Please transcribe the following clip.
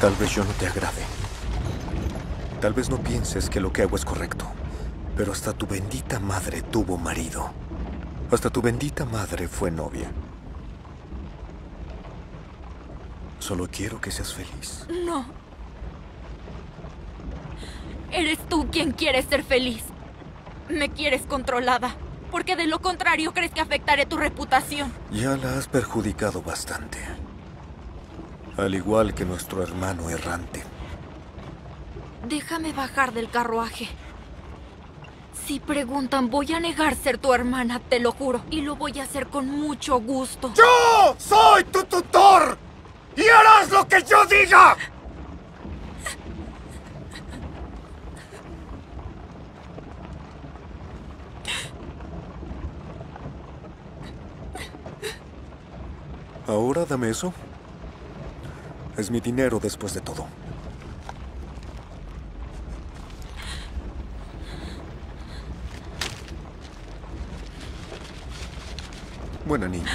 Tal vez yo no te agrade. Tal vez no pienses que lo que hago es correcto. Pero hasta tu bendita madre tuvo marido. Hasta tu bendita madre fue novia. Solo quiero que seas feliz. No. Eres tú quien quiere ser feliz. Me quieres controlada. Porque de lo contrario crees que afectaré tu reputación. Ya la has perjudicado bastante. Al igual que nuestro hermano errante. Déjame bajar del carruaje. Si preguntan, voy a negar ser tu hermana, te lo juro. Y lo voy a hacer con mucho gusto. ¡Yo soy tu tutor! ¡Y harás lo que yo diga! Ahora dame eso. Es mi dinero después de todo. Buena niña.